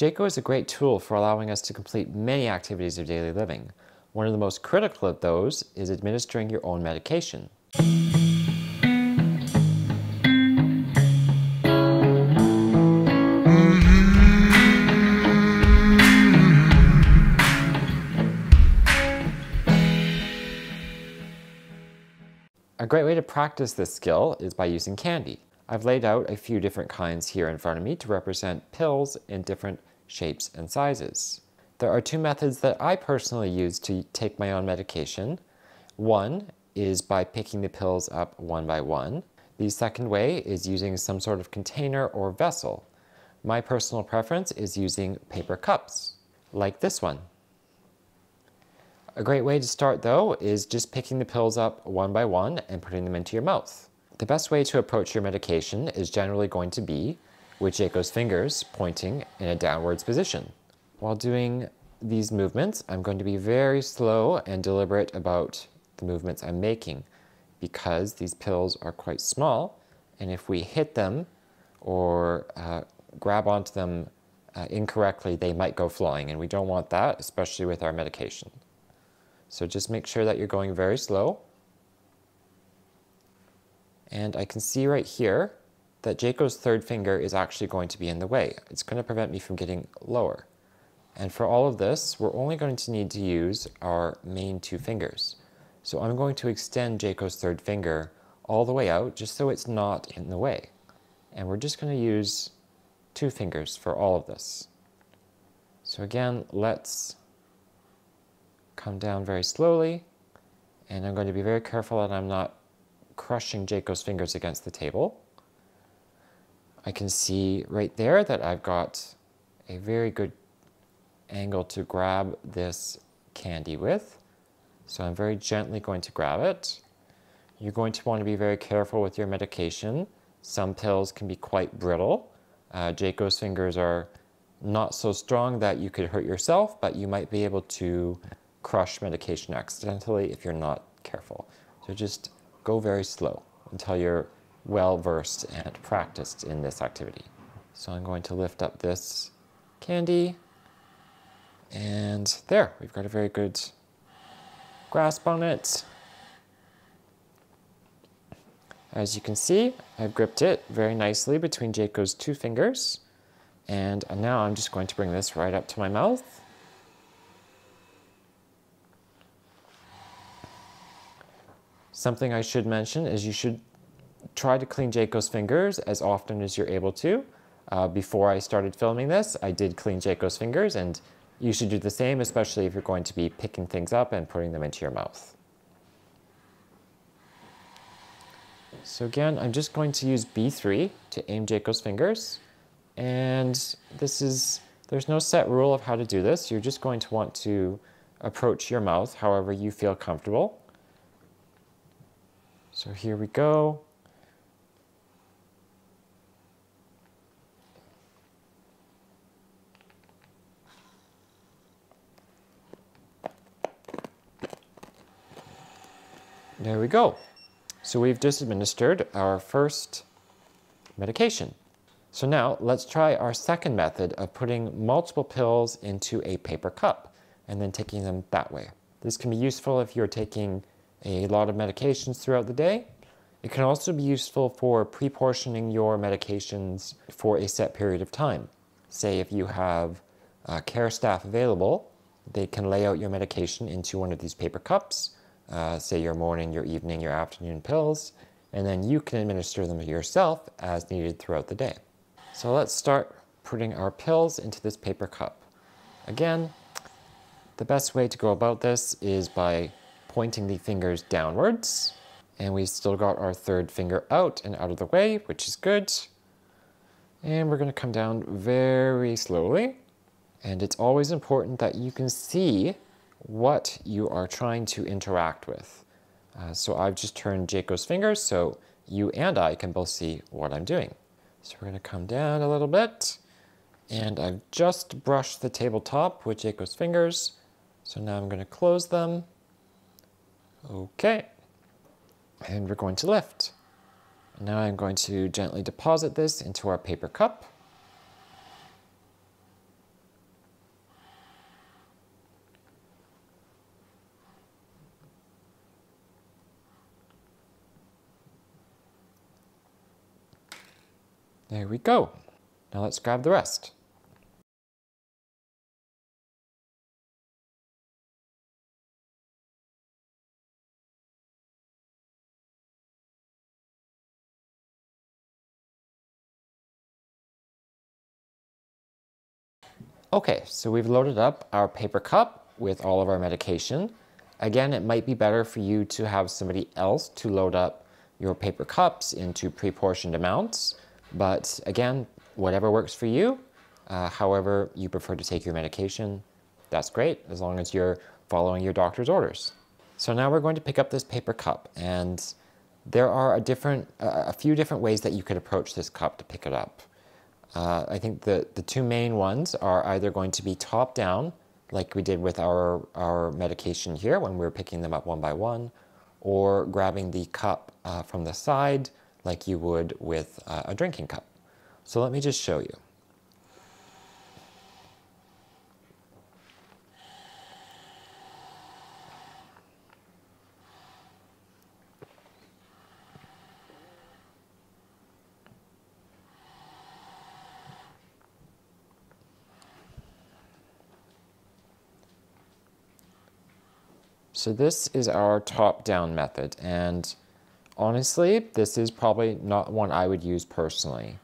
Jaco is a great tool for allowing us to complete many activities of daily living. One of the most critical of those is administering your own medication. A great way to practice this skill is by using candy. I've laid out a few different kinds here in front of me to represent pills in different shapes and sizes. There are two methods that I personally use to take my own medication. One is by picking the pills up one by one. The second way is using some sort of container or vessel. My personal preference is using paper cups, like this one. A great way to start though is just picking the pills up one by one and putting them into your mouth. The best way to approach your medication is generally going to be with Jaco's fingers pointing in a downwards position. While doing these movements, I'm going to be very slow and deliberate about the movements I'm making because these pills are quite small and if we hit them or uh, grab onto them uh, incorrectly, they might go flying and we don't want that, especially with our medication. So just make sure that you're going very slow. And I can see right here that Jaco's third finger is actually going to be in the way. It's going to prevent me from getting lower. And for all of this, we're only going to need to use our main two fingers. So I'm going to extend Jaco's third finger all the way out just so it's not in the way. And we're just going to use two fingers for all of this. So again, let's come down very slowly, and I'm going to be very careful that I'm not crushing Jaco's fingers against the table. I can see right there that I've got a very good angle to grab this candy with. So I'm very gently going to grab it. You're going to want to be very careful with your medication. Some pills can be quite brittle. Uh, Jaco's fingers are not so strong that you could hurt yourself, but you might be able to crush medication accidentally if you're not careful. So just go very slow until you're well versed and practiced in this activity. So I'm going to lift up this candy and there, we've got a very good grasp on it. As you can see, I've gripped it very nicely between Jaco's two fingers. And now I'm just going to bring this right up to my mouth. Something I should mention is you should try to clean Jaco's fingers as often as you're able to. Uh, before I started filming this, I did clean Jaco's fingers and you should do the same, especially if you're going to be picking things up and putting them into your mouth. So again, I'm just going to use B3 to aim Jaco's fingers. And this is, there's no set rule of how to do this. You're just going to want to approach your mouth however you feel comfortable. So here we go. There we go. So we've just administered our first medication. So now let's try our second method of putting multiple pills into a paper cup and then taking them that way. This can be useful if you're taking a lot of medications throughout the day. It can also be useful for pre-portioning your medications for a set period of time. Say if you have uh, care staff available, they can lay out your medication into one of these paper cups, uh, say your morning, your evening, your afternoon pills, and then you can administer them yourself as needed throughout the day. So let's start putting our pills into this paper cup. Again, the best way to go about this is by pointing the fingers downwards. And we've still got our third finger out and out of the way, which is good. And we're gonna come down very slowly. And it's always important that you can see what you are trying to interact with. Uh, so I've just turned Jaco's fingers so you and I can both see what I'm doing. So we're gonna come down a little bit. And I've just brushed the tabletop with Jaco's fingers. So now I'm gonna close them Okay. And we're going to lift. Now I'm going to gently deposit this into our paper cup. There we go. Now let's grab the rest. Okay, so we've loaded up our paper cup with all of our medication. Again, it might be better for you to have somebody else to load up your paper cups into pre-portioned amounts. But again, whatever works for you, uh, however you prefer to take your medication, that's great, as long as you're following your doctor's orders. So now we're going to pick up this paper cup, and there are a, different, uh, a few different ways that you could approach this cup to pick it up. Uh, I think the, the two main ones are either going to be top down, like we did with our, our medication here when we were picking them up one by one, or grabbing the cup uh, from the side like you would with uh, a drinking cup. So let me just show you. So this is our top-down method, and honestly, this is probably not one I would use personally,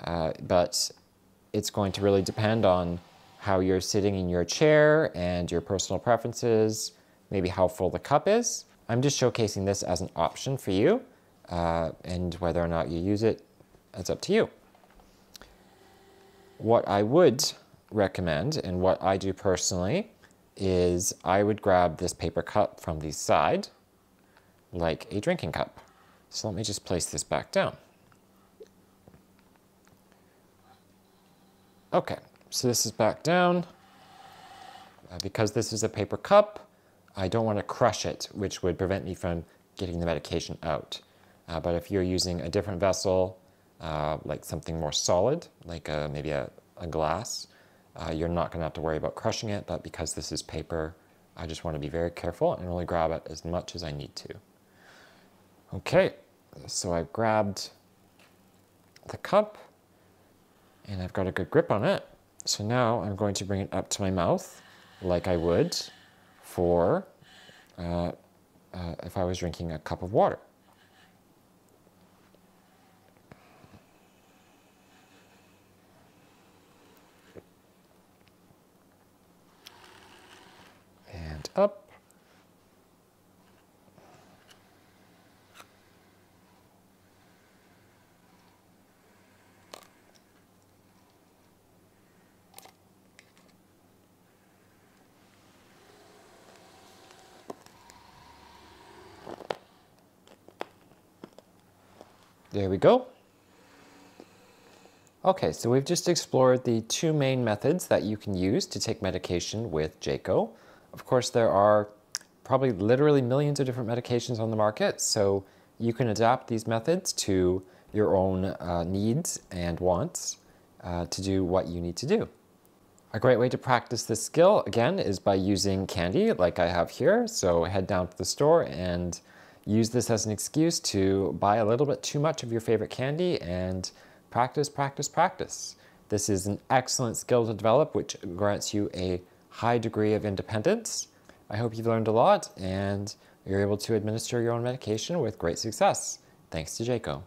uh, but it's going to really depend on how you're sitting in your chair and your personal preferences, maybe how full the cup is. I'm just showcasing this as an option for you, uh, and whether or not you use it, it's up to you. What I would recommend, and what I do personally, is I would grab this paper cup from the side like a drinking cup. So let me just place this back down. Okay, so this is back down. Uh, because this is a paper cup, I don't want to crush it, which would prevent me from getting the medication out. Uh, but if you're using a different vessel, uh, like something more solid, like a, maybe a, a glass, uh, you're not going to have to worry about crushing it, but because this is paper, I just want to be very careful and only grab it as much as I need to. Okay, so I've grabbed the cup and I've got a good grip on it. So now I'm going to bring it up to my mouth like I would for uh, uh, if I was drinking a cup of water. And up. There we go. Okay, so we've just explored the two main methods that you can use to take medication with Jaco. Of course, there are probably literally millions of different medications on the market, so you can adapt these methods to your own uh, needs and wants uh, to do what you need to do. A great way to practice this skill, again, is by using candy like I have here. So head down to the store and use this as an excuse to buy a little bit too much of your favorite candy and practice, practice, practice. This is an excellent skill to develop, which grants you a high degree of independence. I hope you've learned a lot and you're able to administer your own medication with great success. Thanks to Jaco.